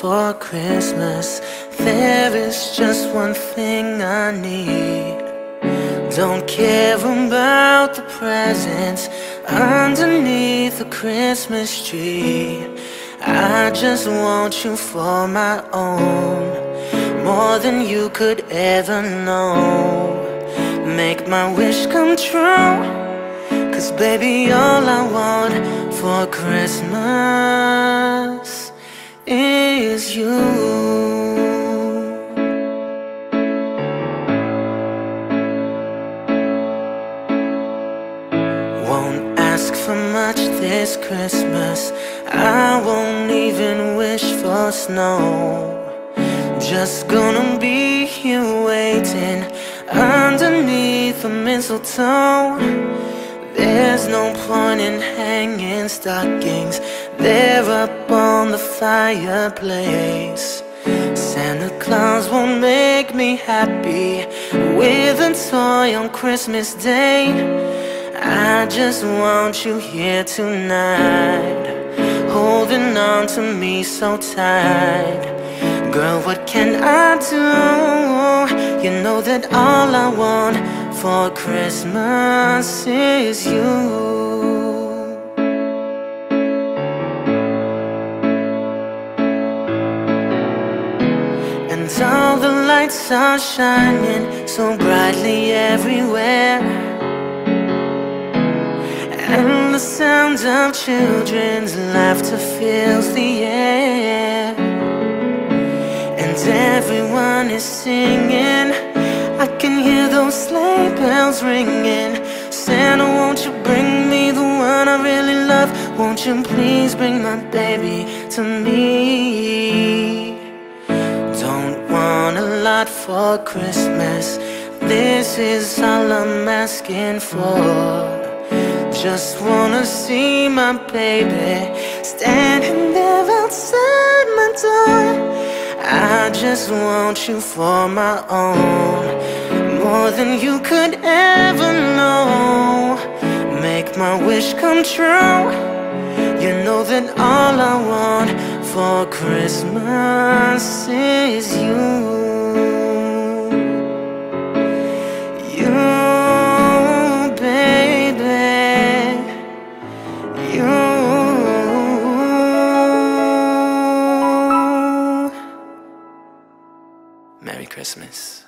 for Christmas. There is just one thing I need. Don't care about the presents underneath the Christmas tree. I just want you for my own, more than you could ever know. Make my wish come true. Cause baby, all I want for Christmas is you. Won't ask for much this Christmas. I won't even wish for snow. Just gonna be here waiting underneath the mistletoe. There's no point in hanging stockings. They're up on the fireplace. Santa Claus won't make me happy with a toy on Christmas Day. I just want you here tonight, holding on to me so tight. Girl, what can I do? You know that all I want for Christmas is you. And all the lights are shining so brightly everywhere. And the sound of children's laughter fills the air. And everyone is singing. I can hear those sleigh bells ringing. Santa, won't you bring me the one I really love? Won't you please bring my baby to me? Lot for Christmas. This is all I'm asking for. Just wanna see my baby standing there outside my door. I just want you for my own, more than you could ever know. Make my wish come true. You know that all I want for Christmas Christmas.